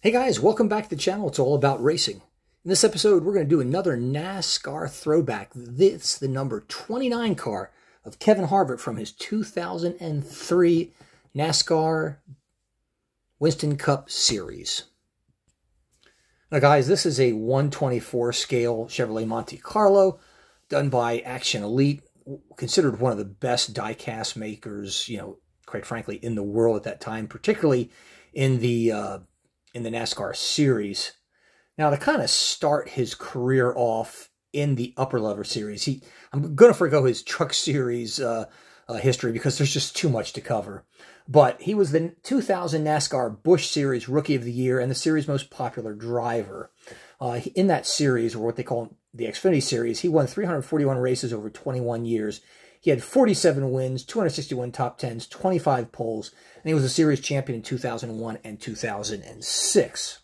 Hey guys, welcome back to the channel. It's all about racing. In this episode, we're going to do another NASCAR throwback. This the number 29 car of Kevin Harvick from his 2003 NASCAR Winston Cup Series. Now guys, this is a 124 scale Chevrolet Monte Carlo done by Action Elite, considered one of the best diecast makers, you know, quite frankly, in the world at that time, particularly in the uh, in the NASCAR series. Now, to kind of start his career off in the upper level series, he I'm going to forego his truck series uh, uh, history because there's just too much to cover. But he was the 2000 NASCAR Busch Series Rookie of the Year and the series' most popular driver. Uh, in that series, or what they call the Xfinity Series, he won 341 races over 21 years. He had 47 wins, 261 top 10s, 25 poles, and he was a series champion in 2001 and 2006.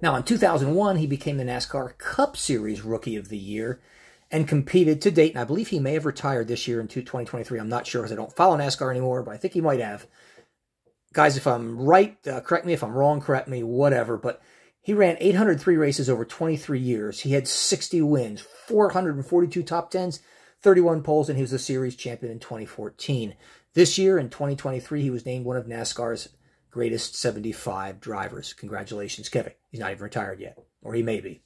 Now, in 2001, he became the NASCAR Cup Series Rookie of the Year and competed to date. And I believe he may have retired this year in 2023. I'm not sure because I don't follow NASCAR anymore, but I think he might have. Guys, if I'm right, uh, correct me. If I'm wrong, correct me, whatever. But he ran 803 races over 23 years. He had 60 wins, 442 top 10s, 31 poles, and he was a series champion in 2014. This year, in 2023, he was named one of NASCAR's greatest 75 drivers. Congratulations, Kevin. He's not even retired yet, or he may be.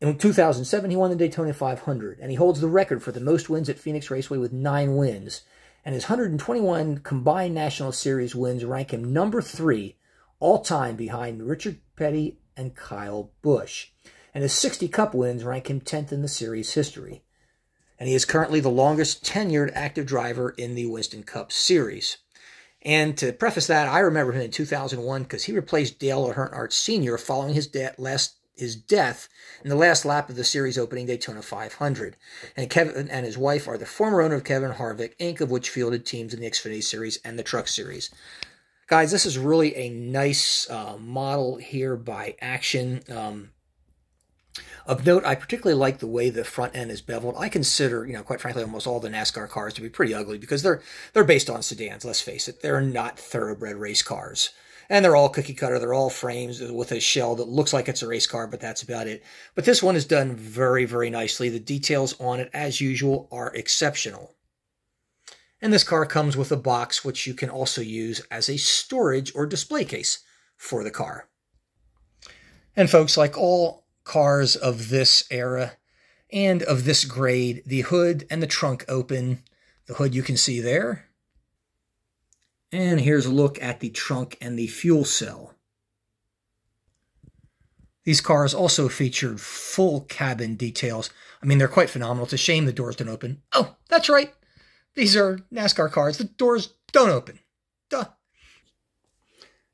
In 2007, he won the Daytona 500, and he holds the record for the most wins at Phoenix Raceway with nine wins. And his 121 combined National Series wins rank him number three all time behind Richard Petty and Kyle Busch. And his 60 Cup wins rank him 10th in the series history. And he is currently the longest tenured active driver in the Winston Cup Series. And to preface that, I remember him in 2001 because he replaced Dale Earnhardt Sr. following his, de- last, his death in the last lap of the series opening Daytona 500. And Kevin and his wife are the former owner of Kevin Harvick, Inc., of which fielded teams in the Xfinity Series and the Truck Series. Guys, this is really a nice uh, model here by Action. Um, of note, I particularly like the way the front end is beveled. I consider, you know, quite frankly, almost all the NASCAR cars to be pretty ugly because they're they're based on sedans. Let's face it, they're not thoroughbred race cars, and they're all cookie cutter. They're all frames with a shell that looks like it's a race car, but that's about it. But this one is done very, very nicely. The details on it, as usual, are exceptional. And this car comes with a box which you can also use as a storage or display case for the car. And folks, like all cars of this era and of this grade. The hood and the trunk open. The hood you can see there. And here's a look at the trunk and the fuel cell. These cars also featured full cabin details. I mean, they're quite phenomenal. It's a shame the doors don't open. Oh, that's right. These are NASCAR cars. The doors don't open.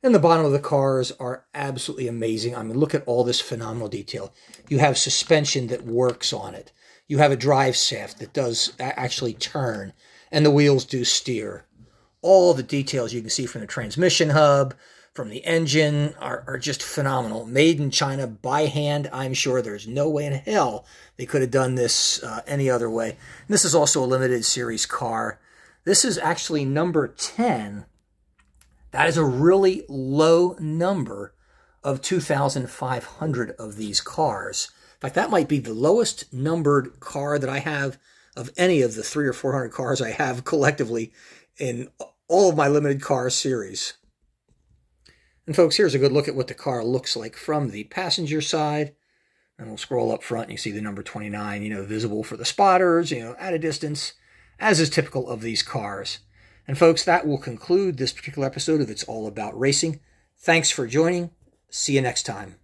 And the bottom of the cars are absolutely amazing. I mean, look at all this phenomenal detail. You have suspension that works on it. You have a drive shaft that does actually turn, and the wheels do steer. All the details you can see from the transmission hub, from the engine, are, are just phenomenal. Made in China by hand, I'm sure there's no way in hell they could have done this uh, any other way. And this is also a limited series car. This is actually number 10 that is a really low number of 2,500 of these cars. In fact, that might be the lowest numbered car that I have of any of the three or 400 cars I have collectively in all of my limited car series. And folks, here's a good look at what the car looks like from the passenger side. And we'll scroll up front and you see the number 29, you know, visible for the spotters, you know, at a distance, as is typical of these cars. And folks, that will conclude this particular episode of It's All About Racing. Thanks for joining. See you next time.